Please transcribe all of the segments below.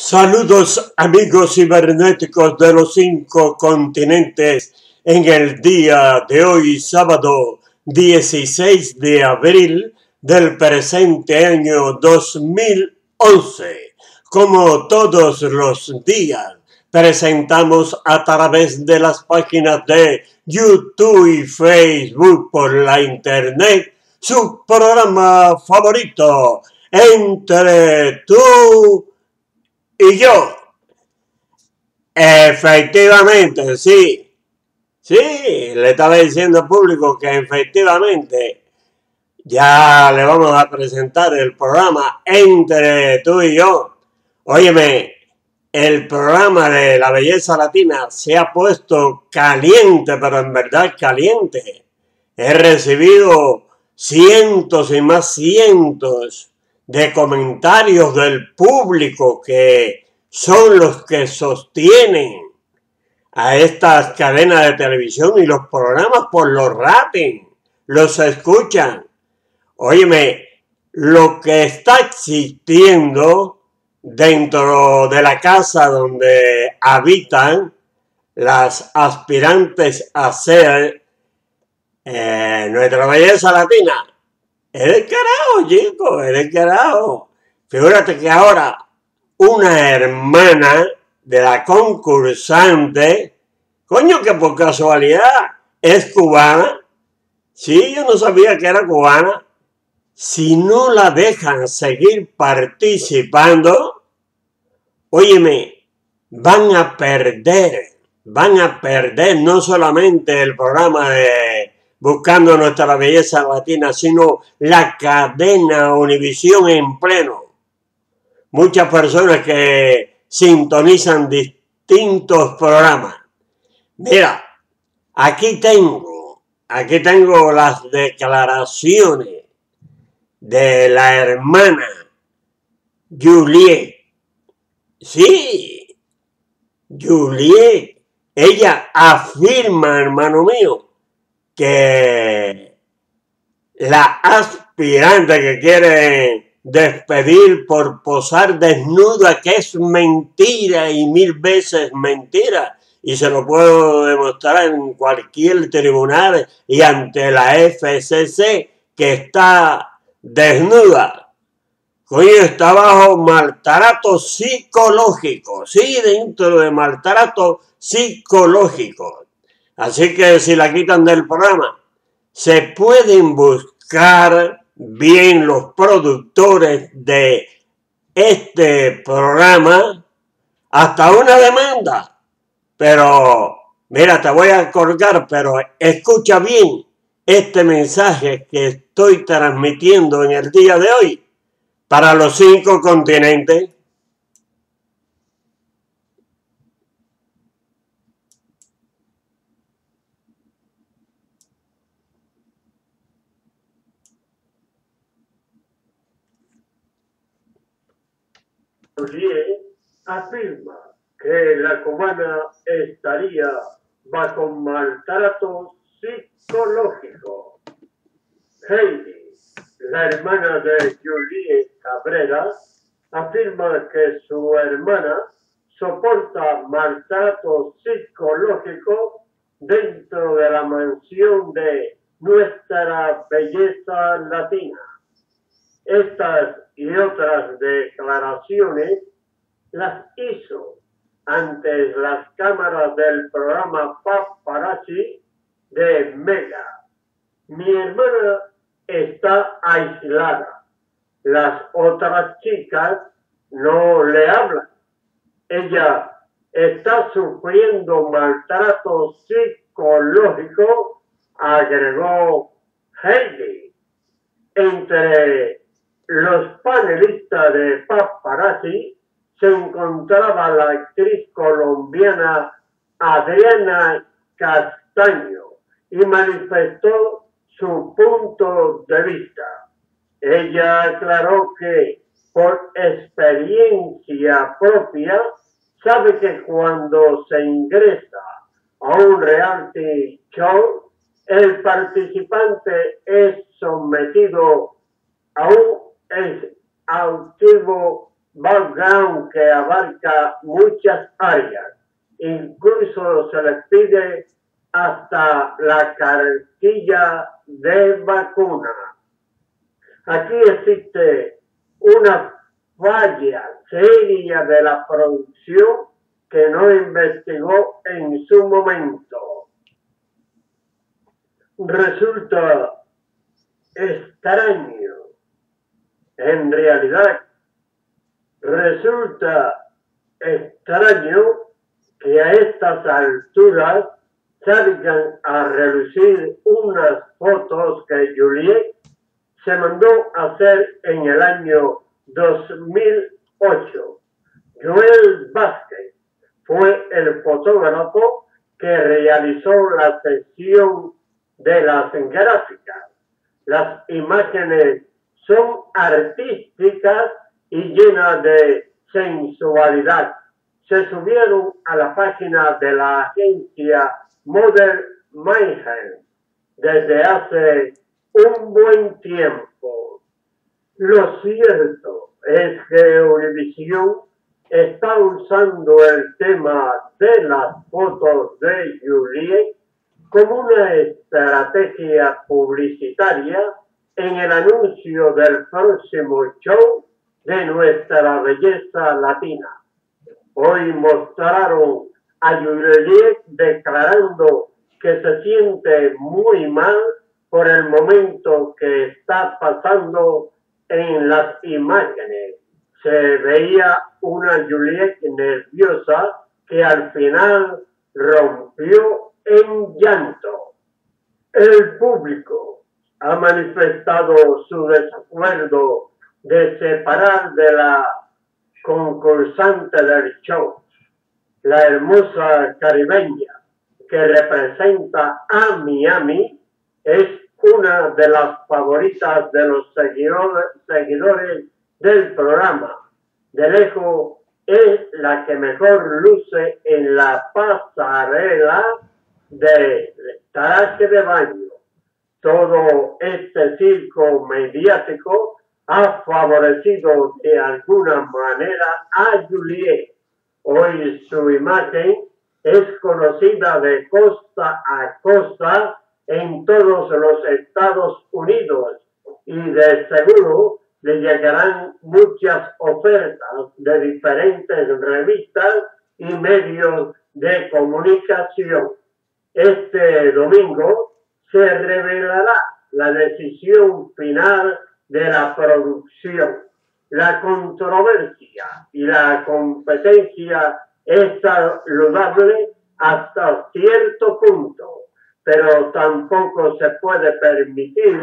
Saludos amigos cibernéticos de los cinco continentes en el día de hoy, sábado 16 de abril del presente año 2011. Como todos los días, presentamos a través de las páginas de YouTube y Facebook por la internet su programa favorito, Entre tú y yo, efectivamente, sí, sí, le estaba diciendo al público que efectivamente ya le vamos a presentar el programa entre tú y yo. Óyeme, el programa de la belleza latina se ha puesto caliente, pero en verdad caliente. He recibido cientos y más cientos de comentarios del público que son los que sostienen a estas cadenas de televisión y los programas por los ratings, los escuchan. Óyeme, lo que está existiendo dentro de la casa donde habitan las aspirantes a ser eh, nuestra belleza latina Eres carajo, chico, eres carajo. Figúrate que ahora una hermana de la concursante, coño que por casualidad es cubana. Sí, yo no sabía que era cubana. Si no la dejan seguir participando, óyeme, van a perder, van a perder no solamente el programa de buscando nuestra belleza latina, sino la cadena Univisión en pleno. Muchas personas que sintonizan distintos programas. Mira, aquí tengo, aquí tengo las declaraciones de la hermana Juliet. Sí, Juliet. Ella afirma, hermano mío, que la aspirante que quiere despedir por posar desnuda, que es mentira y mil veces mentira, y se lo puedo demostrar en cualquier tribunal y ante la FCC que está desnuda. Coño, está bajo maltrato psicológico, sí, dentro de maltrato psicológico. Así que si la quitan del programa, se pueden buscar bien los productores de este programa hasta una demanda. Pero, mira, te voy a colgar, pero escucha bien este mensaje que estoy transmitiendo en el día de hoy para los cinco continentes. Afirma que la cubana estaría bajo maltrato psicológico. Heidi, la hermana de Julie Cabrera, afirma que su hermana soporta maltrato psicológico dentro de la mansión de nuestra belleza latina. Estas y otras declaraciones las hizo ante las cámaras del programa Paparazzi de Mega. Mi hermana está aislada. Las otras chicas no le hablan. Ella está sufriendo maltrato psicológico, agregó Heidi. Entre los panelistas de Paparazzi se encontraba la actriz colombiana Adriana Castaño y manifestó su punto de vista. Ella aclaró que por experiencia propia sabe que cuando se ingresa a un reality show, el participante es sometido a un activo background que abarca muchas áreas. Incluso se les pide hasta la cartilla de vacuna. Aquí existe una falla seria de la producción que no investigó en su momento. Resulta extraño. En realidad, resulta extraño que a estas alturas salgan a relucir unas fotos que Juliet se mandó a hacer en el año 2008. Joel Vázquez fue el fotógrafo que realizó la sesión de las gráficas. Las imágenes son artísticas y llenas de sensualidad. Se subieron a la página de la agencia Modern Mayhem desde hace un buen tiempo. Lo cierto es que Univision está usando el tema de las fotos de Juliet como una estrategia publicitaria en el anuncio del próximo show de nuestra belleza latina. Hoy mostraron a Juliet declarando que se siente muy mal por el momento que está pasando en las imágenes. Se veía una Juliet nerviosa que al final rompió en llanto. El público ha manifestado su desacuerdo de separar de la concursante del show, la hermosa caribeña que representa a Miami, es una de las favoritas de los seguidores, del programa. De lejos es la que mejor luce en la pasarela de traje de baño. Todo este circo mediático ha favorecido de alguna manera a Juliet. Hoy su imagen es conocida de costa a costa en todos los Estados Unidos y de seguro le llegarán muchas ofertas de diferentes revistas y medios de comunicación. Este domingo se revelará la decisión final de la producción. La controversia y la competencia es saludable hasta cierto punto, pero tampoco se puede permitir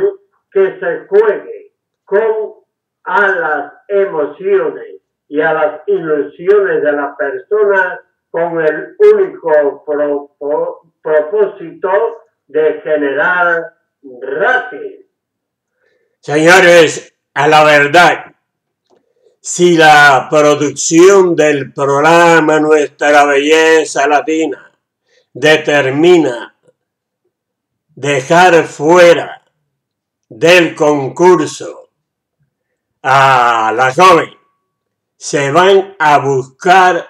que se juegue con a las emociones y a las ilusiones de la persona con el único propósito de generar rating. Señores, a la verdad, si la producción del programa Nuestra Belleza Latina determina dejar fuera del concurso a la joven, se van a buscar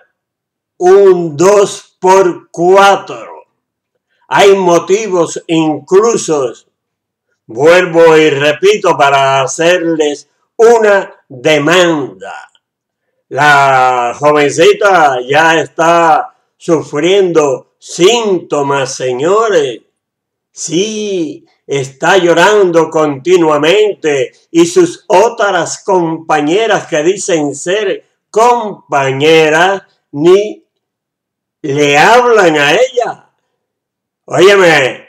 un 2 por 4 Hay motivos inclusos Vuelvo y repito para hacerles una demanda. La jovencita ya está sufriendo síntomas, señores. Sí, está llorando continuamente y sus otras compañeras que dicen ser compañeras ni le hablan a ella. Óyeme,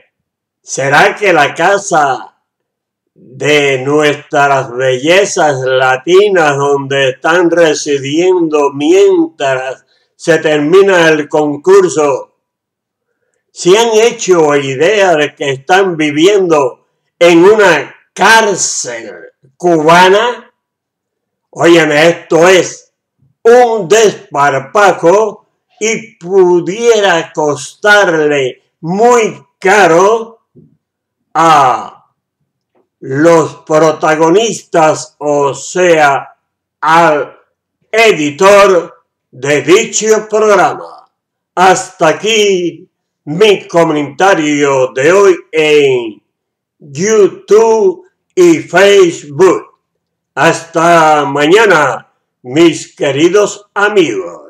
¿Será que la casa de nuestras bellezas latinas donde están residiendo mientras se termina el concurso, se han hecho idea de que están viviendo en una cárcel cubana? Óyeme, esto es un desparpajo y pudiera costarle muy caro a los protagonistas, o sea, al editor de dicho programa. Hasta aquí mi comentario de hoy en YouTube y Facebook. Hasta mañana, mis queridos amigos.